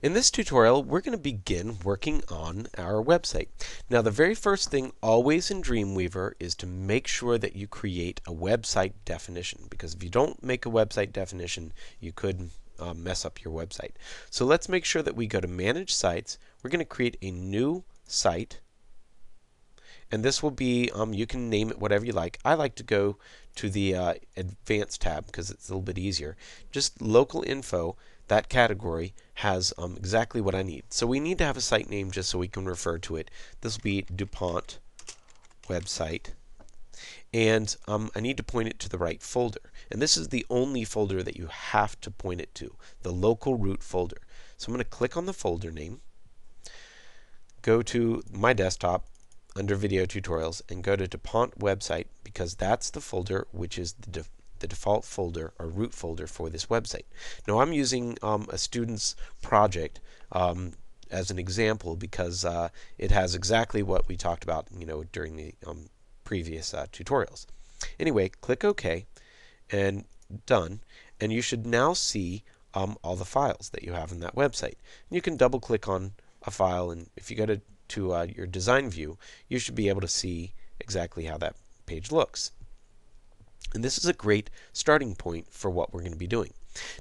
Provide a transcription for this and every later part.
In this tutorial, we're going to begin working on our website. Now, the very first thing always in Dreamweaver is to make sure that you create a website definition, because if you don't make a website definition, you could uh, mess up your website. So let's make sure that we go to Manage Sites. We're going to create a new site and this will be um, you can name it whatever you like. I like to go to the uh, Advanced tab because it's a little bit easier. Just local info, that category has um, exactly what I need. So we need to have a site name just so we can refer to it. This will be DuPont website. And um, I need to point it to the right folder. And this is the only folder that you have to point it to, the local root folder. So I'm going to click on the folder name, go to my desktop, under video tutorials and go to DuPont website because that's the folder which is the, the default folder or root folder for this website. Now I'm using um, a student's project um, as an example because uh, it has exactly what we talked about you know during the um, previous uh, tutorials. Anyway, click OK and done and you should now see um, all the files that you have in that website. And you can double click on a file and if you go to to uh, your design view, you should be able to see exactly how that page looks. And this is a great starting point for what we're going to be doing.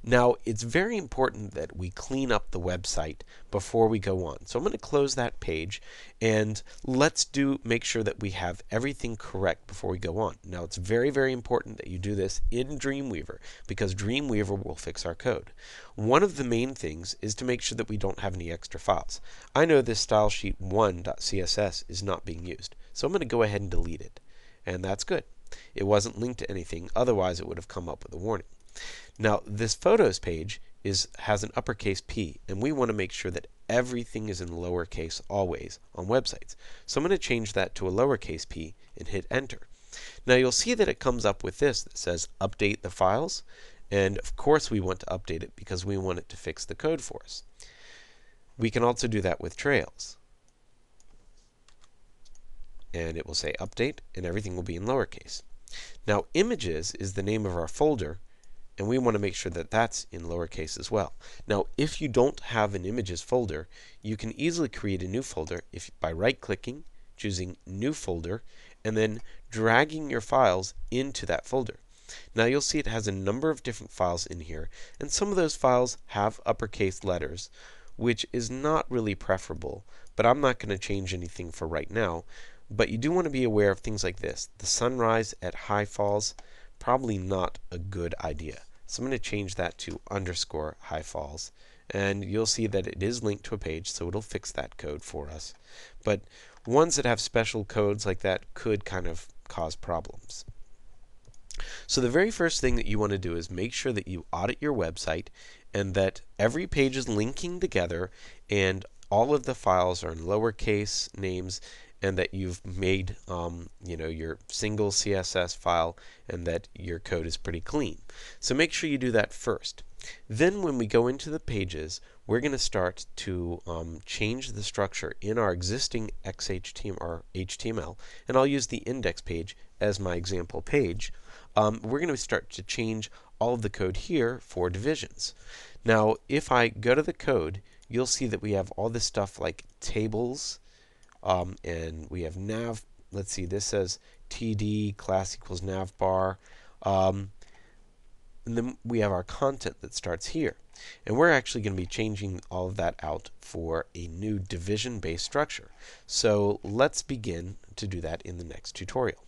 Now, it's very important that we clean up the website before we go on. So I'm going to close that page and let's do make sure that we have everything correct before we go on. Now, it's very, very important that you do this in Dreamweaver because Dreamweaver will fix our code. One of the main things is to make sure that we don't have any extra files. I know this style sheet 1.css is not being used, so I'm going to go ahead and delete it. And that's good. It wasn't linked to anything, otherwise it would have come up with a warning. Now, this photos page is has an uppercase P, and we want to make sure that everything is in lowercase always on websites. So I'm going to change that to a lowercase p and hit enter. Now you'll see that it comes up with this that says update the files, and of course we want to update it because we want it to fix the code for us. We can also do that with trails. And it will say update, and everything will be in lowercase. Now images is the name of our folder and we want to make sure that that's in lowercase as well. Now, if you don't have an images folder, you can easily create a new folder if by right-clicking, choosing New Folder, and then dragging your files into that folder. Now you'll see it has a number of different files in here, and some of those files have uppercase letters, which is not really preferable, but I'm not going to change anything for right now. But you do want to be aware of things like this. The sunrise at High Falls, probably not a good idea. So I'm going to change that to underscore high falls. And you'll see that it is linked to a page, so it'll fix that code for us. But ones that have special codes like that could kind of cause problems. So the very first thing that you want to do is make sure that you audit your website and that every page is linking together and all of the files are in lowercase names and that you've made um, you know your single CSS file and that your code is pretty clean. So make sure you do that first. Then when we go into the pages, we're going to start to um, change the structure in our existing XHTML HTML, and I'll use the index page as my example page. Um, we're going to start to change all of the code here for divisions. Now, if I go to the code, you'll see that we have all this stuff like tables, um, and we have nav. Let's see, this says td class equals nav bar. Um, and then we have our content that starts here. And we're actually going to be changing all of that out for a new division-based structure. So let's begin to do that in the next tutorial.